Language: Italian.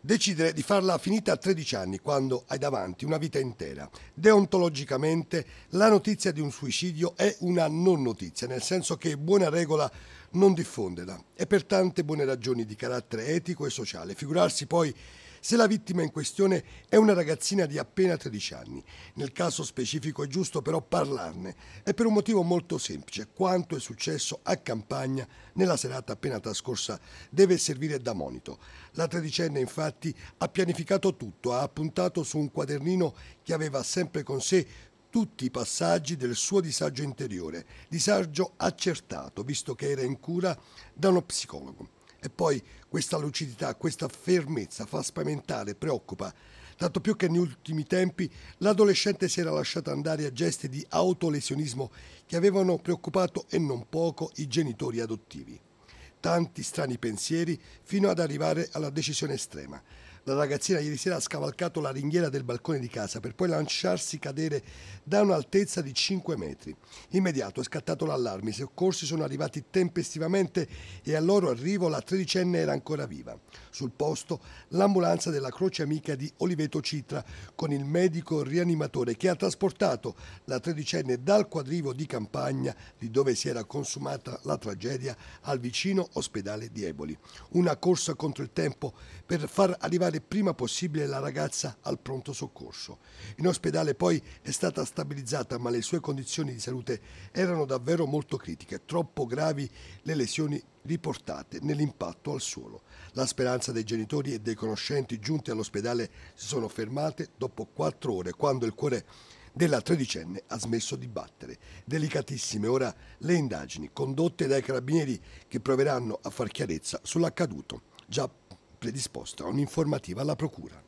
Decidere di farla finita a 13 anni quando hai davanti una vita intera. Deontologicamente la notizia di un suicidio è una non notizia, nel senso che buona regola non diffonderla e per tante buone ragioni di carattere etico e sociale. Figurarsi poi se la vittima in questione è una ragazzina di appena 13 anni. Nel caso specifico è giusto però parlarne e per un motivo molto semplice. Quanto è successo a Campagna nella serata appena trascorsa deve servire da monito. La tredicenne infatti ha pianificato tutto, ha appuntato su un quadernino che aveva sempre con sé tutti i passaggi del suo disagio interiore, disagio accertato, visto che era in cura da uno psicologo. E poi questa lucidità, questa fermezza fa spaventare, preoccupa, tanto più che negli ultimi tempi l'adolescente si era lasciata andare a gesti di autolesionismo che avevano preoccupato e non poco i genitori adottivi. Tanti strani pensieri fino ad arrivare alla decisione estrema. La ragazzina ieri sera ha scavalcato la ringhiera del balcone di casa per poi lanciarsi cadere da un'altezza di 5 metri. Immediato è scattato l'allarme, i soccorsi sono arrivati tempestivamente e al loro arrivo la tredicenne era ancora viva. Sul posto l'ambulanza della Croce Amica di Oliveto Citra con il medico rianimatore che ha trasportato la tredicenne dal quadrivo di campagna di dove si era consumata la tragedia al vicino ospedale di Eboli. Una corsa contro il tempo per far arrivare prima possibile la ragazza al pronto soccorso. In ospedale poi è stata stabilizzata, ma le sue condizioni di salute erano davvero molto critiche, troppo gravi le lesioni riportate nell'impatto al suolo. La speranza dei genitori e dei conoscenti giunti all'ospedale si sono fermate dopo quattro ore, quando il cuore della tredicenne ha smesso di battere. Delicatissime ora le indagini condotte dai carabinieri che proveranno a far chiarezza sull'accaduto. Già predisposta un'informativa alla Procura.